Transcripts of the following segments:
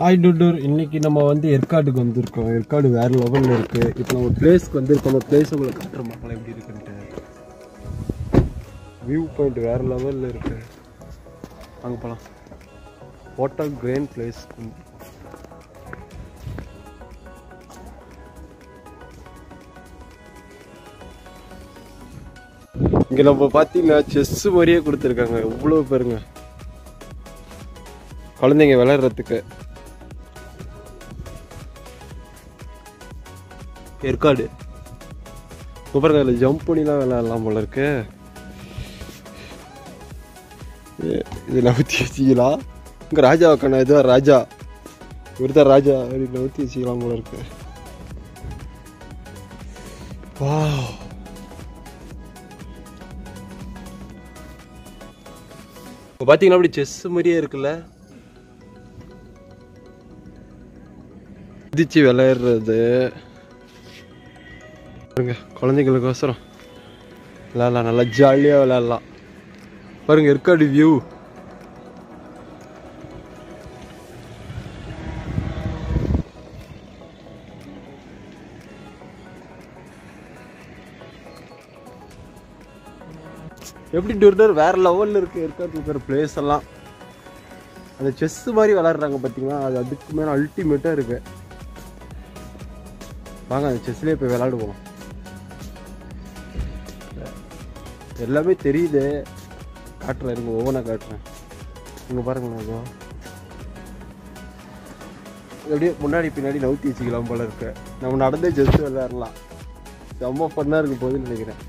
Hi டூடூர் இன்றைக்கி நம்ம வந்து ஏற்காடுக்கு வந்திருக்கோம். ஏற்காடு வேறு லெவலில் இருக்குது இப்போ நம்ம பிளேஸ்க்கு வந்திருக்கோம். நம்ம பிளேஸ் உங்களை காட்டுற மக்கள் எப்படி இருக்குன்ட்டு. வியூ பாயிண்ட் வேறு லெவலில் இருக்குது அங்கே போகலாம் ஹோட்டல் கிரேன் பிளேஸ் இங்கே நம்ம பார்த்தீங்கன்னா செஸ் மாதிரியே கொடுத்துருக்காங்க. எவ்வளோ பேருங்க. குழந்தைங்க விளையாடுறதுக்கு. ஏற்காடு இப்போ பாருங்க அதில் ஜம்ப் பண்ணிலாம் விளையாடலாம் போல இருக்கு. ஏ, இது நவுத்தி வச்சிக்கலாம் இங்கே ராஜா உக்கான இதுதான் ராஜா. இவர் ராஜா அப்படி நவுத்தி வச்சிக்கலாம் போல இருக்கு. வா இப்போ பார்த்தீங்கன்னா அப்படி செஸ் மாதிரியே இருக்குல்ல? குதிச்சு விளையாடுறது. பாருங்க குழந்தைங்களுக்கோசரம் விளையாடலாம் நல்லா ஜாலியாக விளையாடலாம். பாருங்க இருக்காடி வியூ எப்படி டூர்னர் வேற லெவலில் இருக்கு. ஏற்காடு இருக்கிற பிளேஸ் எல்லாம். அந்த செஸ் மாதிரி விளையாடுறாங்க பார்த்தீங்களா அது அதுக்கு மேலே அல்டிமேட்டாக இருக்கு. வாங்க அந்த செஸ்லேயே போய் விளையாடுவோம். எல்லாமே தெரியுது. காட்டுறேன் இருங்க ஒவ்வொன்றா காட்டுறேன். இங்கே பாருங்களேன் இதோ. அப்படியே முன்னாடி பின்னாடி நவுத்தி வச்சுக்கலாம் போல இருக்கு. நம்ம நடந்தே ஜஸ்ட் விளையாடலாம். செம்ம ஃபன்னாக இருக்கும் போதுன்னு நினைக்கிறேன்.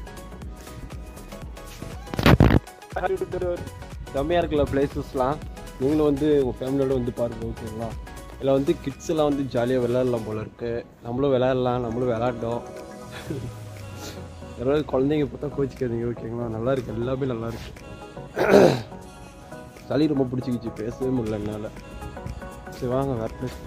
செம்மையாக இருக்குல்ல பிளேசஸ்லாம் நீங்களும் வந்து உங்கள் ஃபேமிலியோடு வந்து பாருங்க ஓகேங்களா இதில் வந்து கிட்ஸ் எல்லாம் வந்து ஜாலியாக விளையாடலாம் போல இருக்குது நம்மளும் விளையாடலாம் நம்மளும் விளையாட்டோம். யாராவது குழந்தைங்க பார்த்தா கோச்சிக்காதீங்க ஓகேங்களா? நல்லா இருக்கு எல்லாமே நல்லா இருக்கு. சளி ரொம்ப பிடிச்சிக்கிச்சு பேசவே முடியல என்னால். சரி வாங்க வேறு பிளேஸ்